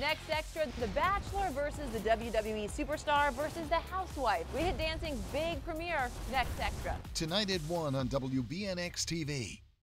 Next extra, The Bachelor versus the WWE superstar versus the housewife. We hit dancing's big premiere. Next extra. Tonight at 1 on WBNX TV.